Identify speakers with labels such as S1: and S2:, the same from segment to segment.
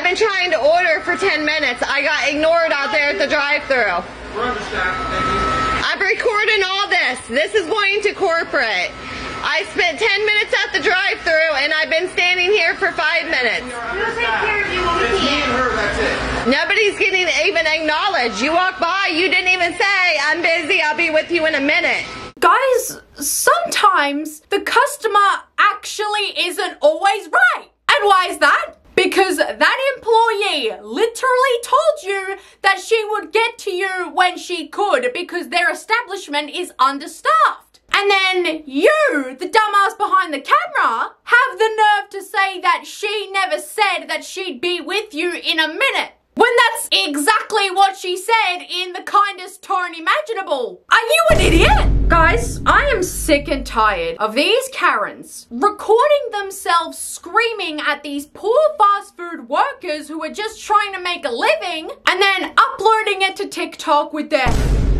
S1: I've been trying to order for 10 minutes. I got ignored out there at the drive-through.
S2: We're understaffed. Thank you.
S1: I'm recording all this. This is going to corporate. I spent 10 minutes at the drive-through and I've been standing here for five minutes.
S2: We'll take care of you when we It's me and her, that's it.
S1: Nobody's getting even acknowledged. You walk by, you didn't even say, I'm busy, I'll be with you in a minute.
S3: Guys, sometimes the customer actually isn't always right. And why is that? Because that employee literally told you that she would get to you when she could because their establishment is understaffed. And then you, the dumbass behind the camera, have the nerve to say that she never said that she'd be with you in a minute. When that's exactly what she said in the kindest tone imaginable. Are you an idiot? Guys, I am sick and tired of these Karens recording themselves screaming at these poor fast food workers who are just trying to make a living and then uploading it to TikTok with their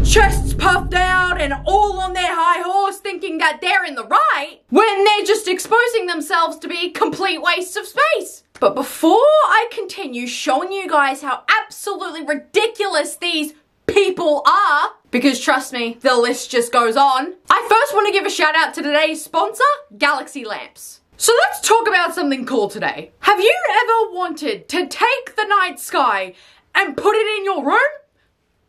S3: chests puffed out and all on their high horse thinking that they're in the right when they're just exposing themselves to be complete wastes of space. But before I continue showing you guys how absolutely ridiculous these people are, because trust me, the list just goes on, I first want to give a shout out to today's sponsor, Galaxy Lamps. So let's talk about something cool today. Have you ever wanted to take the night sky and put it in your room?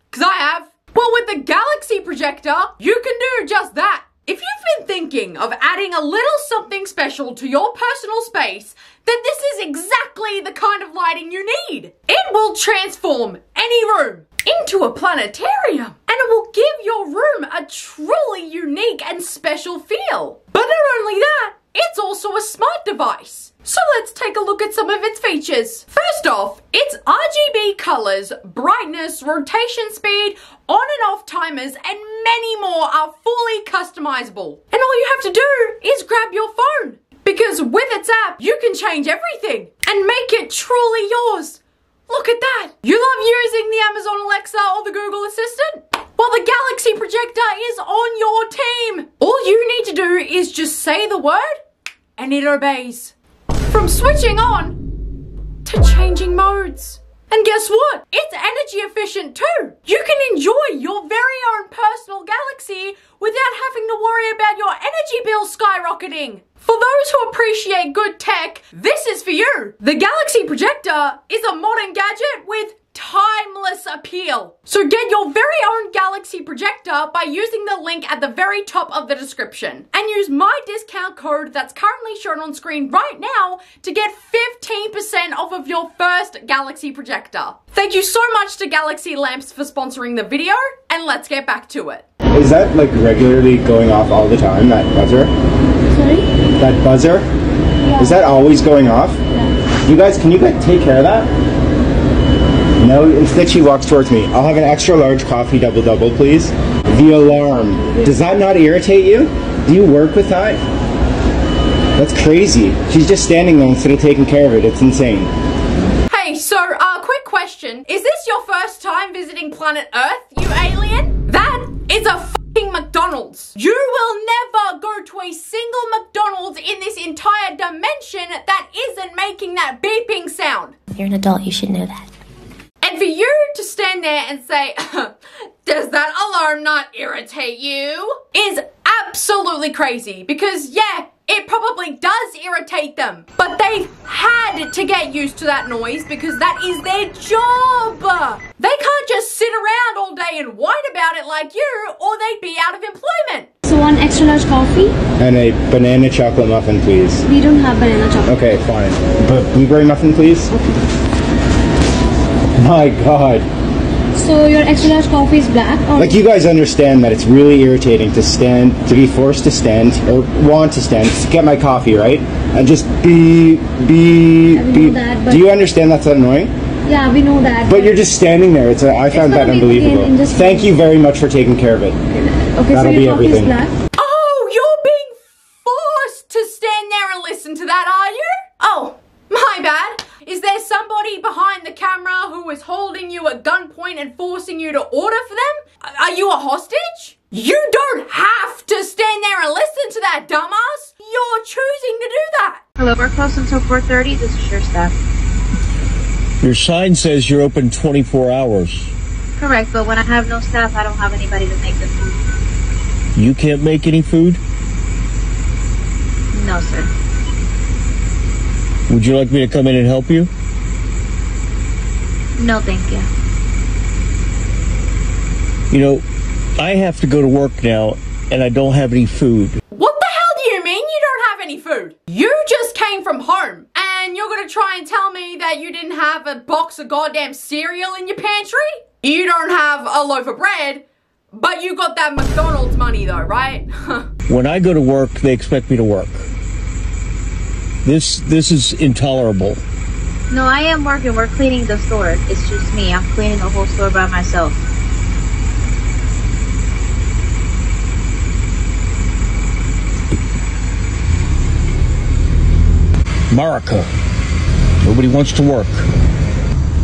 S3: Because I have. Well, with the Galaxy projector, you can do just that. If you've been thinking of adding a little something special to your personal space, then this is exactly the kind of lighting you need. It will transform any room into a planetarium and it will give your room a truly unique and special feel. But not only that, it's also a smart device. So let's take a look at some of its features. First off, its RGB colors, brightness, rotation speed, on and off timers, and many more are fully customizable. And all you have to do is grab your phone. Because with its app, you can change everything and make it truly yours. Look at that. You love using the Amazon Alexa or the Google Assistant? Well, the Galaxy Projector is on your team. All you need to do is just say the word and it obeys. From switching on to changing modes. And guess what? It's energy efficient too. You can enjoy your very own personal Galaxy without having to worry about your energy bill skyrocketing. For those who appreciate good tech, this is for you. The Galaxy Projector is a modern gadget with timeless appeal. So get your very own Galaxy projector by using the link at the very top of the description and use my discount code that's currently shown on screen right now to get 15% off of your first Galaxy projector. Thank you so much to Galaxy Lamps for sponsoring the video and let's get back to it.
S4: Is that like regularly going off all the time, that buzzer?
S5: Sorry?
S4: That buzzer? Is that always going off?
S5: Yeah.
S4: You guys, can you guys take care of that? No, instead she walks towards me. I'll have an extra large coffee double double, please. The alarm. Does that not irritate you? Do you work with that? That's crazy. She's just standing there instead of taking care of it. It's insane.
S3: Hey, so, uh, quick question. Is this your first time visiting planet Earth, you alien? That is a fucking McDonald's. You will never go to a single McDonald's in this entire dimension that isn't making that beeping sound.
S5: You're an adult, you should know that.
S3: And for you to stand there and say, does that alarm not irritate you? Is absolutely crazy because yeah, it probably does irritate them. But they've had to get used to that noise because that is their job. They can't just sit around all day and whine about it like you or they'd be out of employment.
S5: So one extra large coffee?
S4: And a banana chocolate muffin, please.
S5: We don't have banana chocolate.
S4: Okay, fine. But blueberry muffin, please. My God.
S5: So your extra large coffee is black
S4: Like you guys understand that it's really irritating to stand, to be forced to stand, or want to stand, to get my coffee, right? And just be, be, be.
S5: that, but-
S4: Do you understand that's annoying?
S5: Yeah, we know that.
S4: But you're just standing there. It's a, I found that
S5: be
S4: unbelievable. Thank you very much for taking care of it.
S5: okay,
S4: that'll
S5: so
S4: be
S5: your coffee
S4: everything.
S5: is black.
S3: Oh, you're being forced to stand there and listen to that, are you? Oh, my bad. Is there somebody behind the camera who is holding you at gunpoint and forcing you to order for them? Are you a hostage? You don't have to stand there and listen to that, dumbass. You're choosing to do that.
S6: Hello, we're closed until 4.30. This is your staff. Your sign says you're open 24 hours.
S7: Correct, but when I have no staff, I don't have anybody to make the food.
S6: You can't make any food?
S7: No, sir.
S6: Would you like me to come in and help you?
S7: No, thank you.
S6: You know, I have to go to work now and I don't have any food.
S3: What the hell do you mean you don't have any food? You just came from home and you're gonna try and tell me that you didn't have a box of goddamn cereal in your pantry? You don't have a loaf of bread, but you got that McDonald's money though, right?
S6: When I go to work, they expect me to work. This this is intolerable.
S7: No, I am working. We're cleaning the store. It's just me. I'm cleaning the whole store by myself.
S6: America. Nobody wants to work.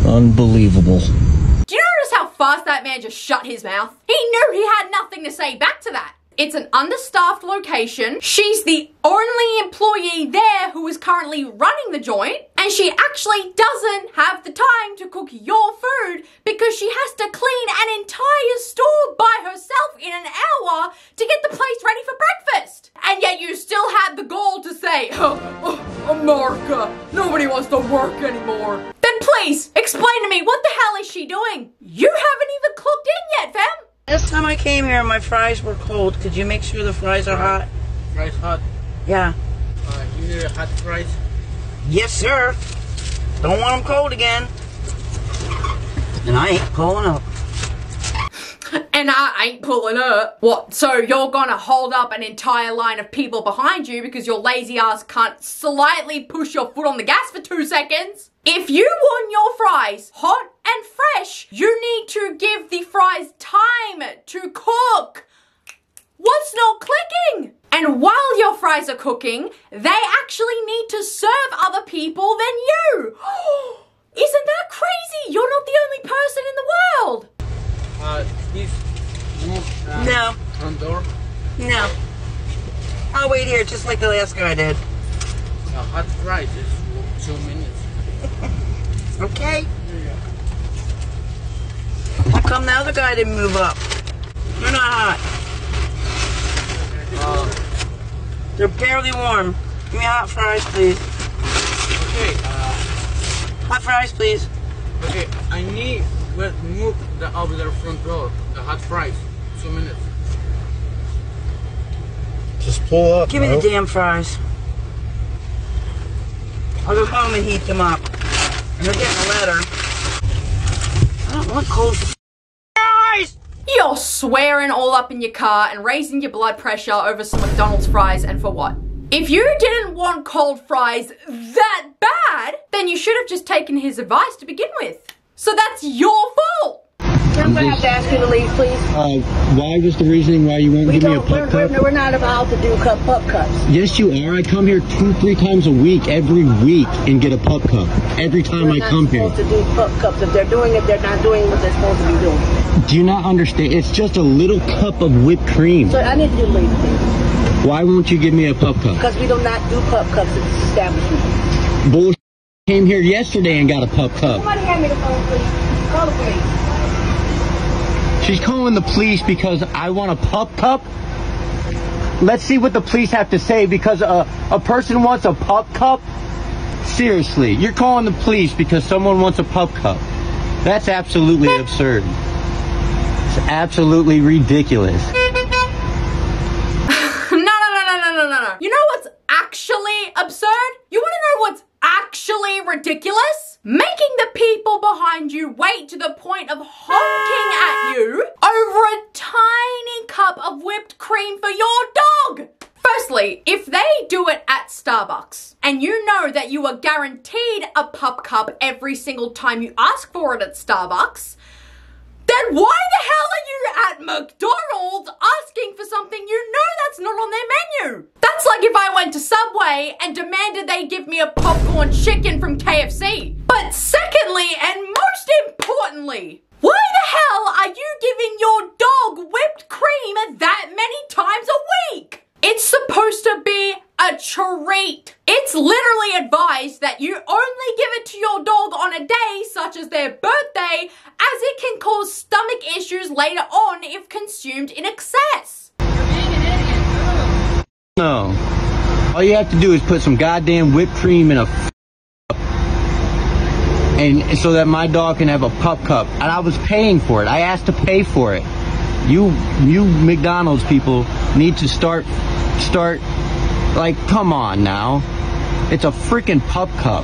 S6: Unbelievable.
S3: Do you notice how fast that man just shut his mouth? He knew he had nothing to say back to that. It's an understaffed location. She's the only employee there who is currently running the joint, and she actually doesn't have the time to cook your food because she has to clean an entire store by herself in an hour to get the place ready for breakfast. And yet you still had the gall to say, oh, oh, America, nobody wants to work anymore. Then please explain to me what the hell is she doing? You haven't even clocked in yet, fam.
S8: Last time I came here, my fries were cold. Could you make sure the fries are hot?
S2: Fries hot.
S8: Yeah.
S2: Uh, you need a hot fries?
S8: Yes, sir. Don't want them cold again. And I ain't pulling up.
S3: And I ain't pulling up. What? So you're gonna hold up an entire line of people behind you because your lazy ass can't slightly push your foot on the gas for two seconds? If you want your fries hot and fresh, you need to give the fries time to cook. What's not clicking? And while your fries are cooking, they actually need to serve other people than you. Isn't that crazy? You're not the only person in the world.
S2: Please move uh,
S8: No.
S2: front door.
S8: No. I'll wait here just like the last guy did.
S2: Uh, hot fries is two minutes.
S8: Okay? How come the other guy didn't move up? They're not hot.
S2: Uh,
S8: They're barely warm. Give me hot fries, please.
S2: okay, uh,
S8: Hot fries, please.
S2: okay, I need well, move the over the front door. The hot fries. Two minutes.
S4: Just pull up.
S8: Give me
S4: bro.
S8: the damn fries. I'll go home and heat them up. And they're getting a letter. I don't want cold fries!
S3: You're swearing all up in your car and raising your blood pressure over some McDonald's fries, and for what? If you didn't want cold fries that bad, then you should have just taken his advice to begin with. So that's your fault.
S9: I'm gonna have to ask you to leave, please.
S6: Uh, why was the reasoning why you won't
S9: We
S6: give me a
S9: don't. We're,
S6: pup
S9: we're, we're not allowed to do cup pup cups.
S6: Yes, you are. I come here two, three times a week, every week, and get a pup cup. Every time
S9: We're
S6: I come here.
S9: Not supposed to do pup cups. If they're doing it, they're not doing what they're supposed to be doing.
S6: Do you not understand? It's just a little cup of whipped cream.
S9: So I need you to leave, please,
S6: Why won't you give me a pup cup?
S9: because we do not do pup cups at this establishment.
S6: Bull came here yesterday and got a pup cup.
S9: Somebody hand me the phone, please. Call the police.
S6: She's calling the police because I want a pup cup. Let's see what the police have to say because a, a person wants a pup cup. Seriously, you're calling the police because someone wants a pup cup. That's absolutely absurd. It's absolutely ridiculous.
S3: No, no, no, no, no, no, no, no. You know what's actually absurd? You want to know what's actually ridiculous? Making the people behind you wait to the point of honking at you over a tiny cup of whipped cream for your dog. Firstly, if they do it at Starbucks and you know that you are guaranteed a pup cup every single time you ask for it at Starbucks, then why the hell are you at McDonald's asking for something you know that's not on their menu? That's like if I went to Subway and demanded they give me a popcorn chicken from KFC. But secondly, and most importantly, why the hell are you giving your dog whipped cream that many times a week? It's supposed to be a treat. It's literally advised that you only give it to your dog on a day such as their birthday, as it can cause stomach issues later on if consumed in excess.
S6: No. All you have to do is put some goddamn whipped cream in a cup. and so that my dog can have a pup cup. And I was paying for it. I asked to pay for it. You you McDonald's people need to start start like come on now. It's a freaking pup cup.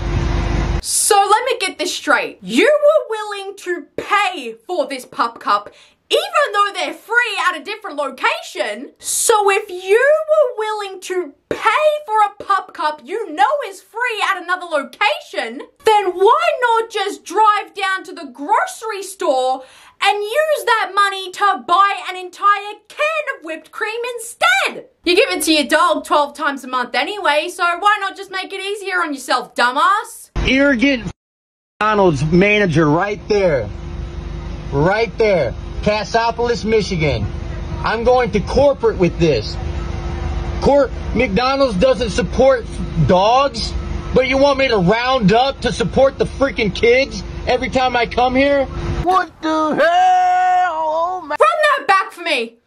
S3: So let me get this straight. You were willing to pay for this pup cup even though they're free at a different location. So if you were willing to pay for a pup cup you know is free at another location, then why not just drive down to the grocery store and use that money to buy an entire can of whipped cream instead? You give it to your dog 12 times a month anyway, so why not just make it easier on yourself, dumbass?
S6: Arrogant McDonald's manager right there. Right there. Cassopolis, Michigan. I'm going to corporate with this. Cor- McDonald's doesn't support dogs, but you want me to round up to support the freaking kids every time I come here? What the hell?
S3: Oh Run that back for me!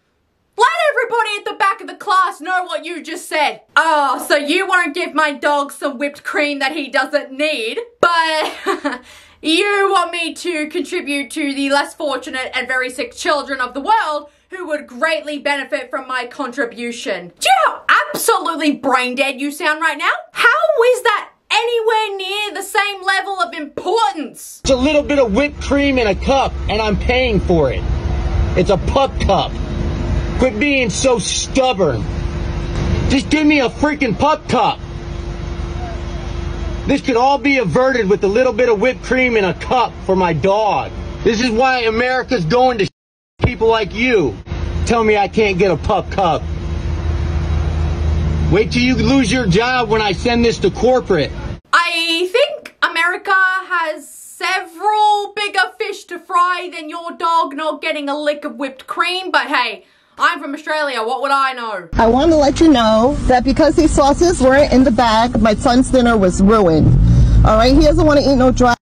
S3: Let everybody at the back of the class know what you just said. Oh, so you won't give my dog some whipped cream that he doesn't need, but you want me to contribute to the less fortunate and very sick children of the world who would greatly benefit from my contribution. Do you know how absolutely brain dead you sound right now? How is that anywhere near the same level of importance?
S6: It's a little bit of whipped cream in a cup, and I'm paying for it. It's a pup cup. Quit being so stubborn. Just give me a freaking pup cup. This could all be averted with a little bit of whipped cream in a cup for my dog. This is why America's going to people like you. Tell me I can't get a pup cup. Wait till you lose your job when I send this to corporate.
S3: I think America has several bigger fish to fry than your dog not getting a lick of whipped cream, but hey, I'm from Australia, what would I know?
S10: I want to let you know that because these sauces weren't in the bag, my son's dinner was ruined. All right, he doesn't want to eat no dry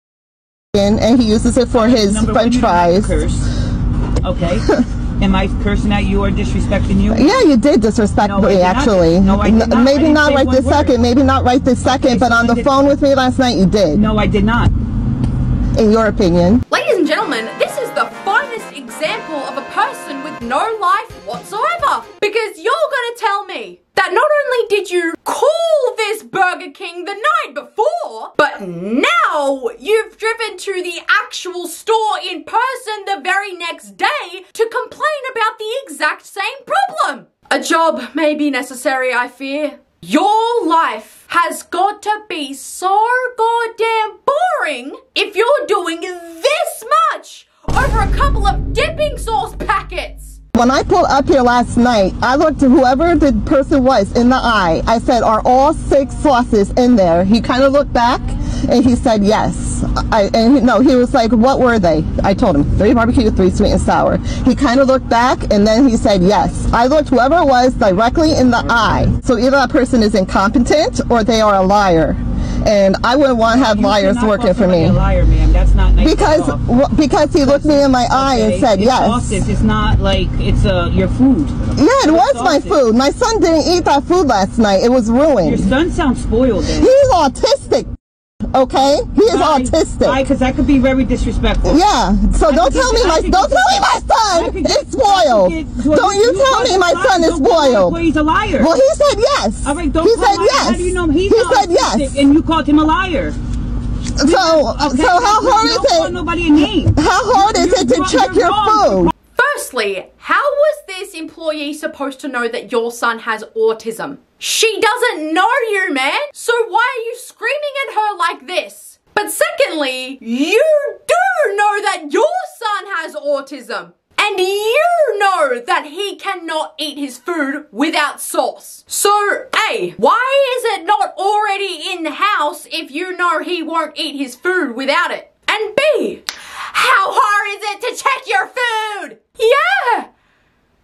S10: and he uses it for his
S8: Number one,
S10: french
S8: you don't
S10: fries.
S8: curse. Okay. Am I cursing at you or disrespecting you?
S10: Yeah, you did disrespect
S8: No, I
S10: me,
S8: did not.
S10: actually.
S8: No, I did not.
S10: Maybe
S8: didn't
S10: right this
S8: word.
S10: second, maybe not right this second,
S8: Okay,
S10: but
S8: so
S10: on
S8: when
S10: the phone with me last night, you did,
S8: No, I did not.
S10: in your opinion.
S3: Ladies and gentlemen, this is the finest example of a person with no life whatsoever. Because you're gonna tell me that not only did you call this Burger King the night before, but now you've driven to the actual store in person the very next day to complain about the exact same problem. A job may be necessary, I fear. Your life has got to be so goddamn boring if you're doing this much over a couple of dipping sauce packets.
S10: When I pulled up here last night, I looked at whoever the person was in the eye. I said, Are all six sauces in there? He kind of looked back and he said, Yes. I, and he, no, he was like, What were they? I told him, Three barbecue, three sweet and sour. He kind of looked back and then he said, Yes. I looked whoever it was directly in the eye. So either that person is incompetent or they are a liar. And I wouldn't want to have
S8: You
S10: liars working for me.
S8: Liar, ma'am. That's not nice.
S10: Because because he looked me in my eye and said
S8: it's
S10: yes.
S8: sauces. It's not like it's uh, your food.
S10: Yeah, it
S8: It's
S10: was my food. My son didn't eat that food last night. It was ruined.
S8: Your son sounds spoiled. Then.
S10: He's autistic. Okay, he is autistic.
S8: Why? Because that could be very disrespectful.
S10: Yeah, so
S8: I
S10: don't tell
S8: get-
S10: me my don't tell me my son
S8: could get-
S10: is spoiled.
S8: I could get-
S10: Don't you tell me my
S8: liar.
S10: son is
S8: Don't call him
S10: spoiled.
S8: He's a liar.
S10: Well, he said yes.
S8: All right, don't
S10: he
S8: call
S10: said
S8: him liar.
S10: yes.
S8: How do you know he's
S10: he
S8: not
S10: said
S8: autistic
S10: yes.
S8: And you called him a liar.
S10: So, so how hard
S8: you don't call
S10: is it?
S8: nobody a name.
S10: How hard is
S8: You're
S10: it to
S8: wrong-
S10: check your
S8: wrong.
S10: food?
S3: Firstly, how was this employee supposed to know that your son has autism? She doesn't know you, man! So why are you screaming at her like this? But secondly, you do know that your son has autism. And you know that he cannot eat his food without sauce. So, A, why is it not already in the house if you know he won't eat his food without it? And B, how hard is it to check your food? Yeah!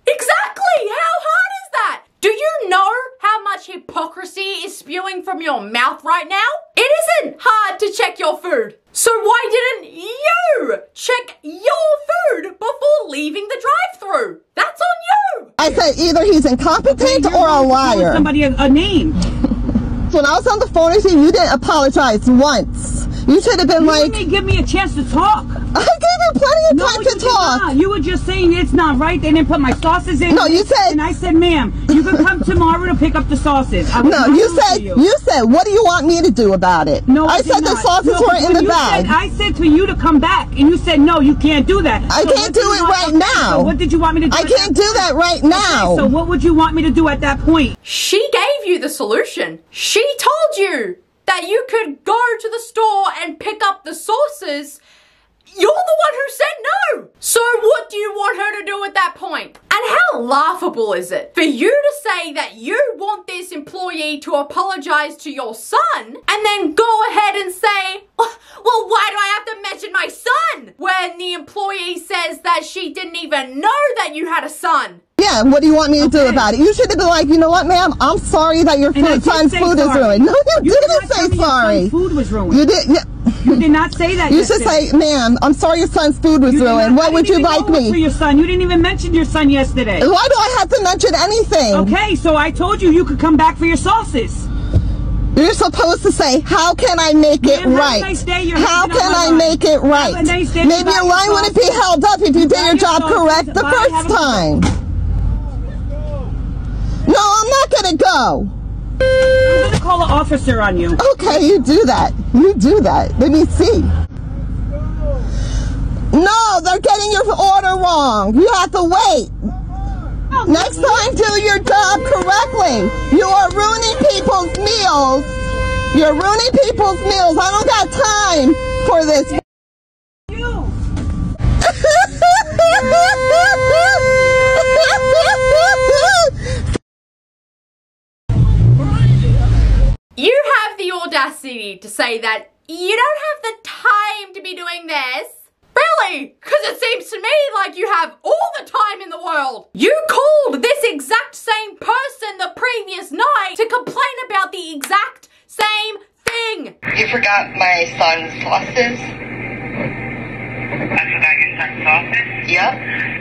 S3: Exactly! How hard is that? Do you know how much much hypocrisy is spewing from your mouth right now? It isn't hard to check your food. So why didn't you check your food before leaving the drive-through? That's on you.
S10: I said either he's incompetent or a liar.
S8: Somebody a, a name.
S10: When I was on the phone with you, you didn't apologize once. You should have been
S8: You
S10: like,
S8: didn't give me a chance to talk.
S10: I gave you plenty of
S8: No,
S10: time to talk.
S8: not. You were just saying it's not right. They didn't put my sauces in.
S10: No, you said-
S8: And I said, ma'am, you can come tomorrow to pick up the sauces. I
S10: No, you said you. said, what do you want me to do about it?
S8: No,
S10: I
S8: did
S10: said the
S8: not.
S10: sauces
S8: No,
S10: were in the bag.
S8: Said, I said to you to come back, and you said no, you can't do that.
S10: I
S8: So
S10: can't do it right now.
S8: So what did you want me to do?
S10: I can't do that right
S8: Okay,
S10: now.
S8: so what would you want me to do at that point?
S3: She gave you the solution. She told you that you could go to the store and pick up the sauces. You're the one who said no. So what do you want her to do at that point? And how laughable is it for you to say that you want this employee to apologize to your son and then go ahead and say, oh, well, why do I have to mention my son? When the employee says that she didn't even know that you had a son.
S10: Yeah, what do you want me to do about it? You should have been like, you know what, ma'am? I'm sorry that your
S8: And
S10: food,
S8: did
S10: son's
S8: say
S10: food is ruined. No, you,
S8: You did
S10: didn't
S8: not tell
S10: say
S8: me your son's
S10: sorry.
S8: food was ruined.
S10: You did. Yeah.
S8: You did not say that.
S10: You should say, ma'am, I'm sorry your son's food was
S8: You
S10: ruined. What would you like
S8: was For
S10: me?
S8: your son, you didn't even mention your son yesterday.
S10: Why do I have to mention anything?
S8: Okay, so I told you you could come back for your sauces.
S10: You're supposed to say, how can I make it
S8: a
S10: right?
S8: nice
S10: How can I
S8: line.
S10: make it right?
S8: A nice.
S10: Maybe
S8: Buy
S10: your line wouldn't be held up if you did your job correct the first
S8: a
S10: time. No, I'm not gonna go.
S8: I'm gonna call an officer on you.
S10: Okay, you do that. You do that. Let me see. No, they're getting your order wrong. You have to wait. Next time, do your job correctly. You are ruining people's meals. You're ruining people's meals. I don't got time for this.
S3: Audacity to say that you don't have the time to be doing this. Really? Because it seems to me like you have all the time in the world. You called this exact same person the previous night to complain about the exact same thing.
S1: You forgot my son's sauces.
S11: I forgot your son's office.
S1: Yep.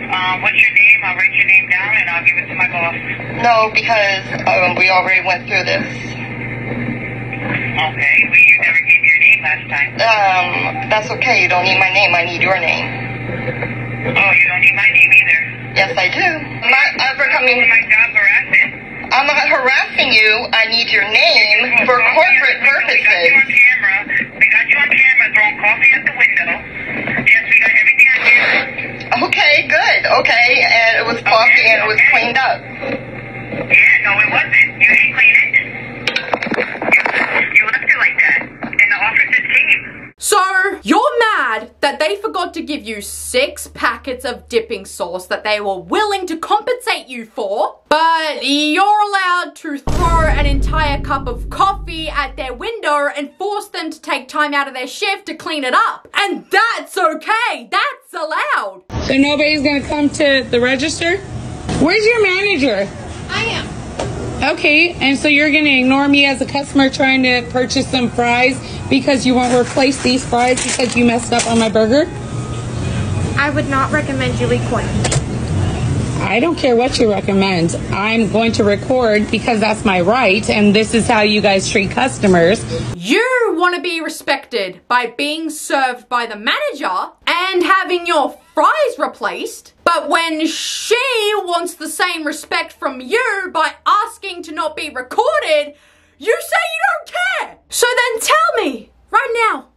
S11: Um, what's your name? I'll write your name down and I'll give it to my boss.
S1: No, because um, we already went through this.
S11: Okay, well, you never gave your name last time.
S1: Um, that's okay. You don't need my name. I need your name.
S11: Oh, you don't need my name either.
S1: Yes, I do. I'm not ever coming.
S11: My job harassment.
S1: I'm not harassing you. I need your name for corporate purposes.
S11: We got you on camera. We got you on camera throwing coffee at the window. Yes, we got everything on camera.
S1: Okay, good. Okay, and it was coffee and it was
S11: okay.
S1: cleaned up.
S11: Yeah, no, it wasn't. You didn't clean it. You, you left it like that. And the officers came.
S3: So, you're mad that they forgot to give you six packets of dipping sauce that they were willing to compensate you for, but you're allowed to throw an entire cup of coffee at their window and force them to take time out of their shift to clean it up. And that's okay. That's allowed.
S12: So nobody's gonna come to the register? Where's your manager?
S3: I am.
S12: Okay, and so you're gonna ignore me as a customer trying to purchase some fries because you won't replace these fries because you messed up on my burger?
S13: I would not recommend you record.
S12: I don't care what you recommend. I'm going to record because that's my right, and this is how you guys treat customers.
S3: You want to be respected by being served by the manager and having your fries replaced, but when she wants the same respect from you by asking to not be recorded, you say you don't care. So then tell me, right now,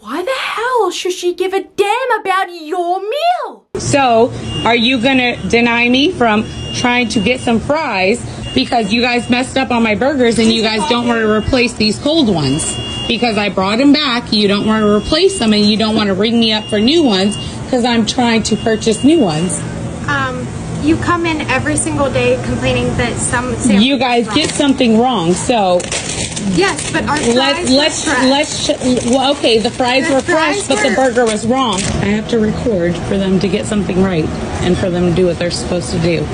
S3: why the hell should she give a damn about your meal?
S12: So, are you gonna deny me from trying to get some fries because you guys messed up on my burgers and you guys don't want to replace these cold ones? Because I brought them back, you don't want to replace them and you don't want to ring me up for new ones because I'm trying to purchase new ones.
S13: Um, you come in every single day complaining that some
S12: You guys get something wrong, so
S13: Yes, but our fries
S12: let's
S13: were
S12: let's well, okay the fries
S13: The
S12: were fresh
S13: fries
S12: but the burger was wrong. I have to record for them to get something right and for them to do what they're supposed to do.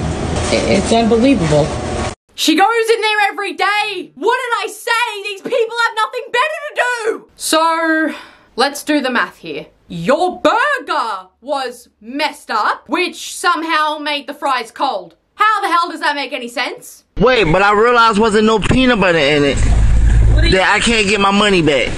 S12: It's unbelievable
S3: She goes in there every day. What did I say? These people have nothing better to do. So, let's do the math here. Your burger was messed up, which somehow made the fries cold. How the hell does that make any sense?
S14: Wait, but I realized wasn't no peanut butter in it. That I can't get my money back.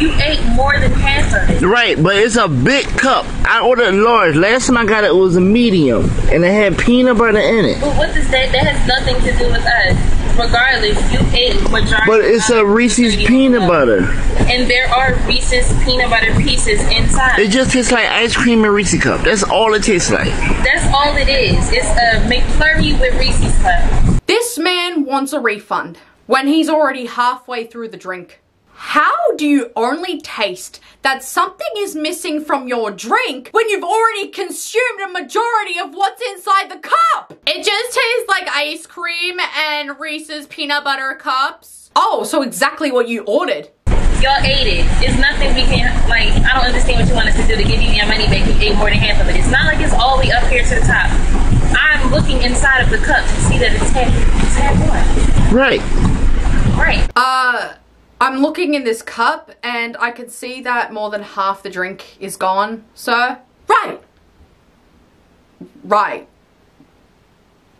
S7: You ate more than half of it.
S14: Right, but it's a big cup. I ordered large. Last time I got it, it was a medium, and it had peanut butter in it.
S7: But what does that? That has nothing to do with us. Regardless, you ate majority.
S14: But it's a Reese's peanut butter.
S7: And there are Reese's peanut butter pieces inside.
S14: It just tastes like ice cream and Reese's cup. That's all it tastes like.
S7: That's all it is. It's a McFlurry with Reese's cup.
S3: This man wants a refund when he's already halfway through the drink. How do you only taste that something is missing from your drink when you've already consumed a majority of what's inside the cup? It just tastes like ice cream and Reese's peanut butter cups. Oh, so exactly what you ordered.
S7: Y'all ate it. It's nothing we can like. I don't understand what you want us to do to give you your money back. You ate more than half of it. It's not like it's all the way up here to the top. I'm looking inside of the cup to see that it's half. It's half what?
S14: Right.
S7: Right.
S3: Uh, I'm looking in this cup and I can see that more than half the drink is gone, sir. Right. Right.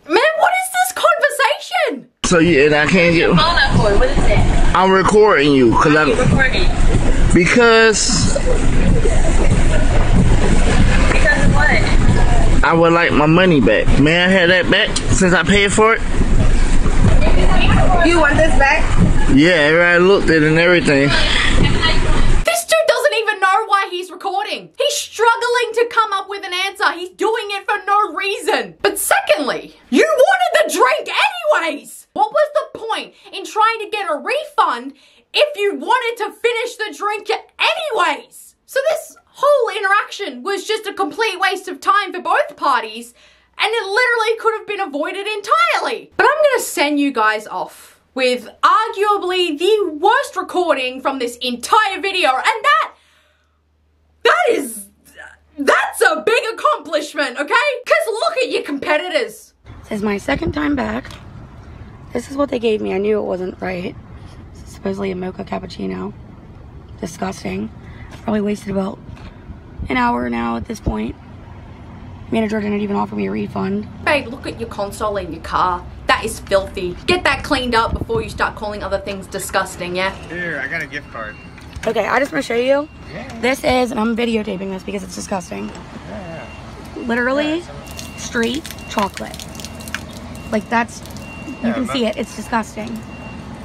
S3: Man, what is this conversation?
S14: So you and I can't get.
S7: Phone up for. What is that?
S14: I'm recording you because
S7: Why are you
S14: I
S7: recording?
S14: because
S7: Because of what?
S14: I would like my money back. May I have that back since I paid for it?
S9: You want this back?
S14: Yeah, I looked at it and everything.
S3: This dude doesn't even know why he's recording. He's struggling to come up with an answer. He's doing it for no reason. But secondly, you wanted the drink anyways. What was the point in trying to get a refund if you wanted to finish the drink anyways? So this whole interaction was just a complete waste of time for both parties and it literally could have been avoided entirely. But I'm gonna send you guys off with arguably the worst recording from this entire video, and that that is that's a big accomplishment, okay? Cause look at your competitors.
S15: This is my second time back. This is what they gave me. I knew it wasn't right. This is supposedly a mocha cappuccino. Disgusting. Probably wasted about an hour now at this point. Manager didn't even offer me a refund.
S3: Babe, look at your console in your car. That is filthy. Get that cleaned up before you start calling other things disgusting, yeah?
S16: Here, I got a gift card.
S15: Okay, I just want to show you.
S16: Yeah.
S15: This is, and I'm videotaping this because it's disgusting. Yeah. Literally, straight chocolate. Like that's, you
S16: Yeah,
S15: can see it. It's disgusting.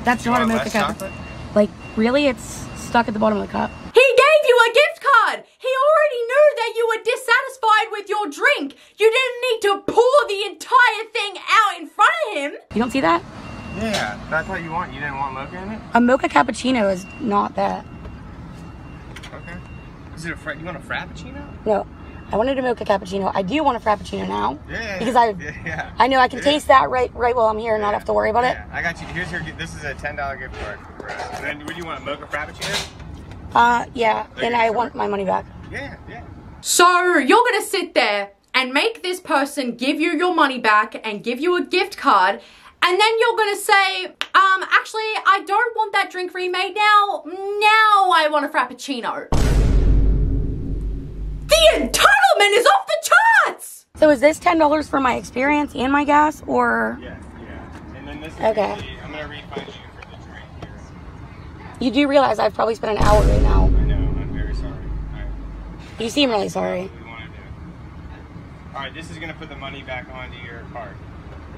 S15: That's
S16: You
S15: not a
S16: want
S15: mocha
S16: less
S15: cup.
S16: chocolate?
S15: Like really, it's stuck at the bottom of the cup.
S3: He gave you a gift card! He already knew that you were dissatisfied with your drink! You didn't need to pour the entire thing out in front of him!
S15: You don't see that?
S16: Yeah, that's what you want. You didn't want mocha in it?
S15: A mocha cappuccino is not that.
S16: Okay. Is it a fra- you want a frappuccino?
S15: No, I wanted a mocha cappuccino. I do want a frappuccino now.
S16: Yeah, yeah,
S15: Because. I,
S16: Yeah, yeah.
S15: I know I can
S16: Yeah.
S15: taste that right, right while I'm here and not have to worry about it.
S16: Yeah, I got you. Here's your. This is a ten dollar gift card for us. And then, would you want a mocha frappuccino?
S15: Uh, yeah, and I want my money back.
S16: Yeah, yeah.
S3: So you're gonna sit there and make this person give you your money back and give you a gift card, and then you're gonna say, um, actually, I don't want that drink remade now. Now I want a frappuccino. The entitlement is off the charts!
S15: So is this ten dollars for my experience and my gas, or
S16: Yeah, yeah. And then this is
S15: Okay.
S16: gonna I'm gonna refund you for the drink here.
S15: you do realize I've probably spent an hour right now? You seem really sorry.
S16: We want to do it. All right. This is gonna put the money back onto your card.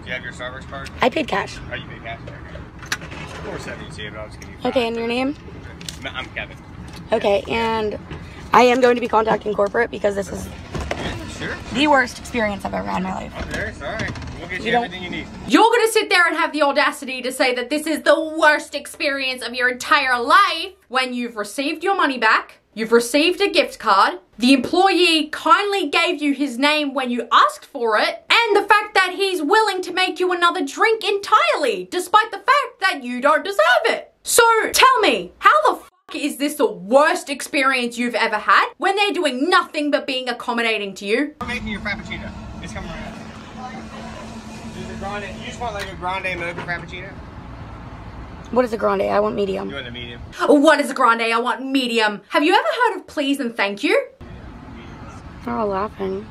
S16: Do you have your Starbucks card?
S15: I paid cash.
S16: Oh, you paid cash. Okay. Four seventy-two, but I'll just give you.
S15: Okay, and your name?
S16: I'm Kevin.
S15: Okay, and I am going to be contacting corporate because this is
S16: Sure.
S15: the worst experience I've ever had in my life.
S16: I'm very sorry. We'll get
S15: You
S16: you, everything you need.
S3: You're gonna sit there and have the audacity to say that this is the worst experience of your entire life when you've received your money back, you've received a gift card, the employee kindly gave you his name when you asked for it, and the fact that he's willing to make you another drink entirely, despite the fact that you don't deserve it. So tell me, how the fuck is this the worst experience you've ever had when they're doing nothing but being accommodating to you?
S16: We're making your frappuccino. It's coming right up. These are gone? You just want like a grande mocha frappuccino?
S15: What is a grande? I want medium.
S16: You want a medium?
S3: What is a grande? I want medium. Have you ever heard of please and thank you?
S15: They're all laughing.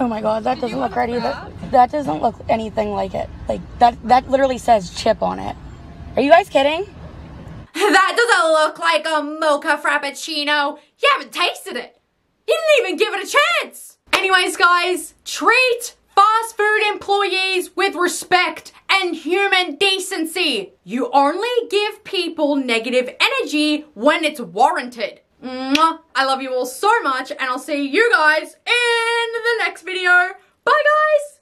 S15: Oh my god, that doesn't look right either. That doesn't look anything like it. Like that that literally says chip on it. Are you guys kidding?
S3: That doesn't look like a mocha frappuccino. You haven't tasted it. You didn't even give it a chance. Anyways, guys, treat fast food employees with respect and human decency. You only give people negative energy when it's warranted. Mwah. I love you all so much, and I'll see you guys in the next video. Bye, guys!